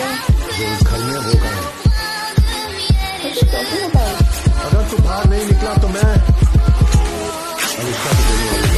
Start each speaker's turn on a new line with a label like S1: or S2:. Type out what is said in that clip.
S1: क्या
S2: जो इस घर में हो गए अगर तू बाहर नहीं निकला तो मैं अनुष्का को देने वाली